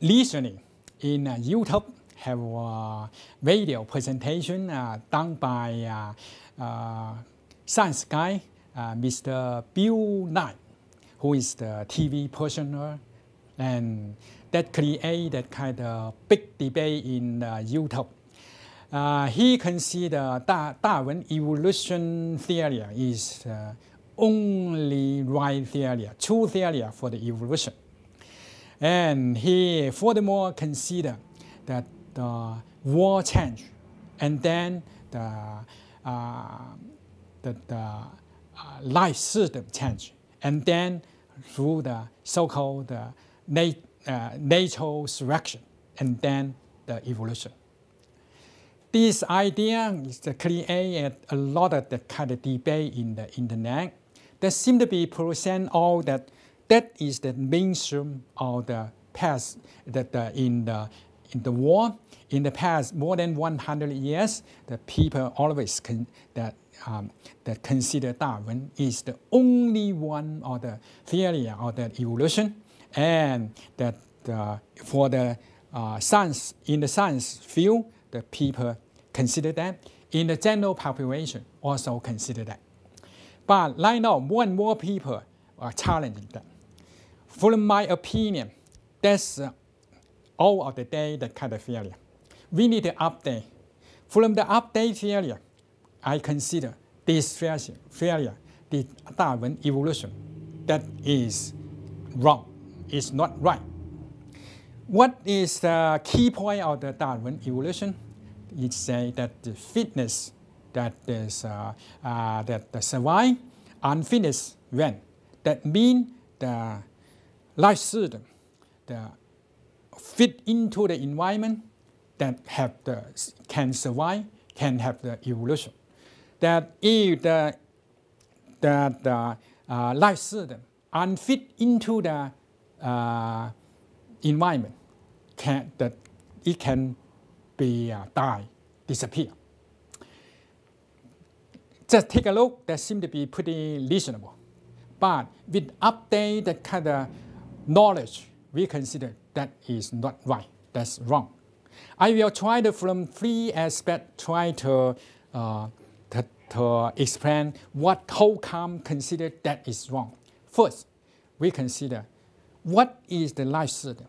listening in uh, YouTube have a video presentation uh, done by uh, science guy, Mr. Bill Nye, who is the TV personal, and that create that kind of big debate in YouTube. Uh, he considered that Darwin evolution theory is uh, only right theory, true theory for the evolution. And he furthermore considered that the world change and then the, uh, the, the uh, life system change and then through the so-called uh, nat natural selection and then the evolution. This idea is to create a lot of the kind of debate in the internet. There seem to be present all that that is the mainstream of the past that the, in the in the war. In the past more than 100 years the people always con, that um, that consider Darwin is the only one of the theory of the evolution and that uh, for the uh, science in the science field the people consider that. In the general population also consider that. But right now more and more people are challenging that from my opinion, that's all of the day that kind of failure. We need to update. From the update failure, I consider this failure, failure, the Darwin evolution, that is wrong, is not right. What is the key point of the Darwin evolution? It say that the fitness that is uh, uh, that the survive unfitness when that mean the life system that fit into the environment that have the can survive, can have the evolution. That if the that the uh, unfit into the uh, environment, can that it can be uh, die, disappear. Just take a look. That seems to be pretty reasonable, but with update the kind of knowledge, we consider that is not right, that's wrong. I will try to, from three aspects, try to, uh, to, to explain what how come consider that is wrong. First, we consider what is the life system.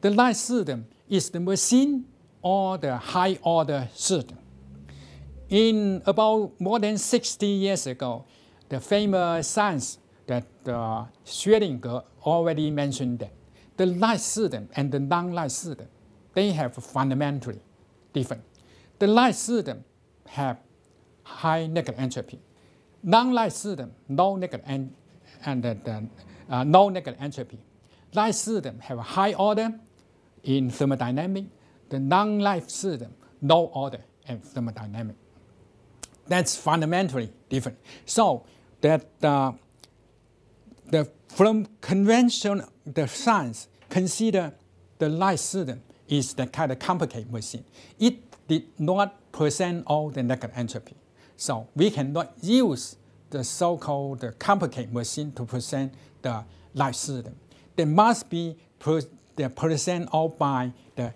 The life system is the machine or the high order system. In about more than 60 years ago, the famous science that uh, Schrödinger already mentioned that the light system and the non-light system, they have fundamentally different. The light system have high negative entropy. Non-light system, no negative en and the, uh, no negative entropy. Light system have high order in thermodynamic. The non-light system, no order in thermodynamic. That's fundamentally different. So that uh, the, from conventional the science consider the light system is the kind of complicated machine. It did not present all the negative entropy. So we cannot use the so-called complicated machine to present the light system. They must be pre present all by the,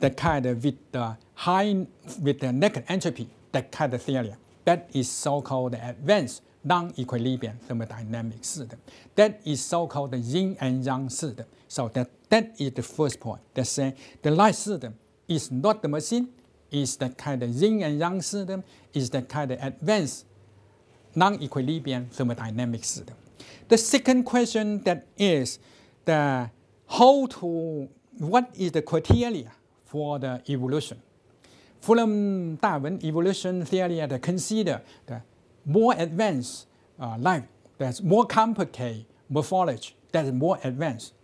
the kind of with the high with the negative entropy, that kind of theory. That is so-called the advanced non-equilibrium thermodynamic system. That is so-called the yin and yang system. So that, that is the first point. That say the light system is not the machine, is the kind of yin and yang system, is the kind of advanced non-equilibrium thermodynamic system. The second question that is the how to, what is the criteria for the evolution? From Darwin evolution theory, they consider the more advanced uh, life, that's more complicated morphology, that's more advanced,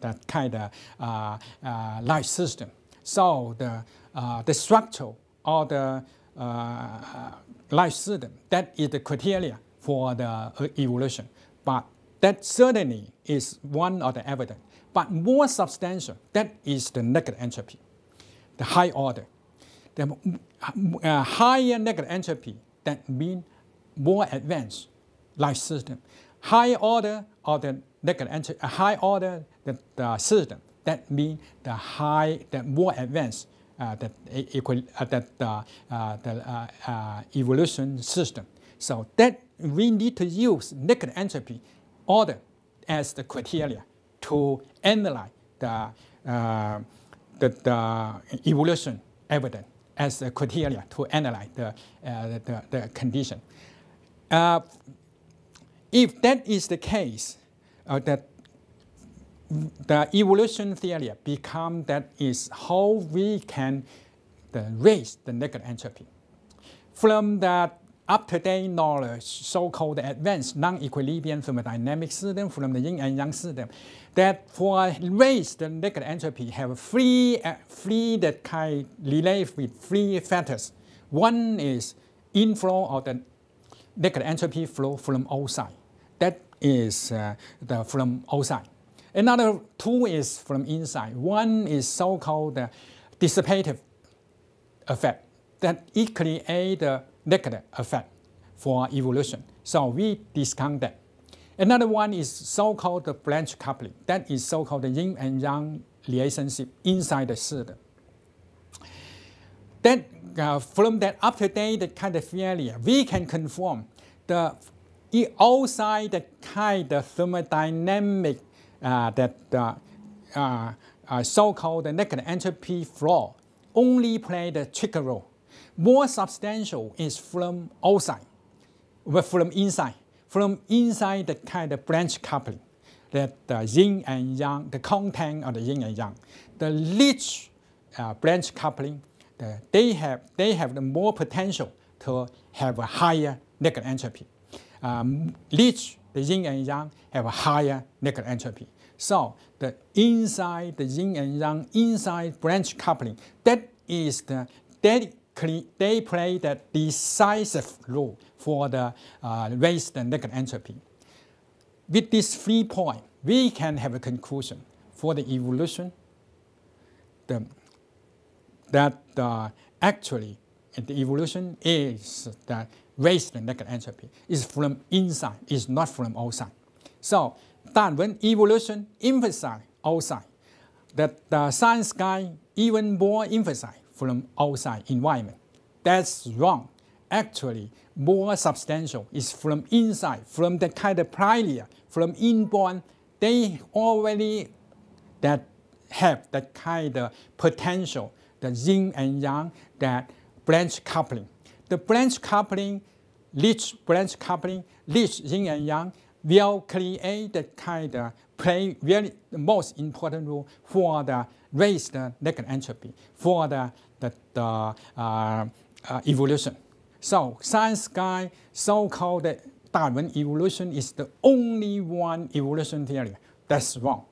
that kind of uh, uh, life system. So the, uh, the structure of the uh, life system, that is the criteria for the uh, evolution. But that certainly is one of the evidence. But more substantial, that is the negative entropy, the high order. The uh, higher negative entropy, that means more advanced life system. High order of the negative entropy, a high order the, the system. That means the high, the more advanced uh, the, equal, uh, that uh, the uh, uh, evolution system. So that we need to use negative entropy order as the criteria to analyze the, uh, the, the, evolution evidence as a criteria to analyze the, uh, the, the, condition. Uh, if that is the case, uh, that the evolution theory become that is how we can the, raise the negative entropy. From the up-to-date knowledge, so-called advanced non-equilibrium thermodynamic system from the yin and yang system, that for raise the negative entropy have three, uh, three that kind relate with three factors. One is inflow of the negative entropy flow from outside. That is uh, the from outside. Another two is from inside. One is so-called uh, dissipative effect that it creates the negative effect for evolution. So we discount that. Another one is so-called the branch coupling. That is so-called the yin and yang relationship inside the system. Then uh, from that up-to-date kind of failure, we can confirm the outside the kind of thermodynamic uh, that uh, uh, so-called the negative entropy flow only play the trigger role. More substantial is from outside, but from inside. From inside the kind of branch coupling, that the yin and yang, the content of the yin and yang, the rich uh, branch coupling, the, they have they have the more potential to have a higher negative entropy. Um, rich the yin and yang have a higher negative entropy. So the inside, the yin and yang, inside branch coupling, that is the, that they play the decisive role for the uh, raise the negative entropy. With this three point, we can have a conclusion for the evolution the, that uh, actually the evolution is that raise the negative entropy is from inside, is not from outside. So when evolution emphasize outside, that the science guy even more emphasize from outside environment. That's wrong. Actually, more substantial is from inside, from the kind of prior, from inborn. They already that have that kind of potential, the yin and yang, that branch coupling. The branch coupling, rich branch coupling, rich yin and yang, will create the kind of play really the most important role for the raise the negative entropy for the, the, the uh, uh, evolution. So science guy so-called Darwin evolution is the only one evolution theory. That's wrong.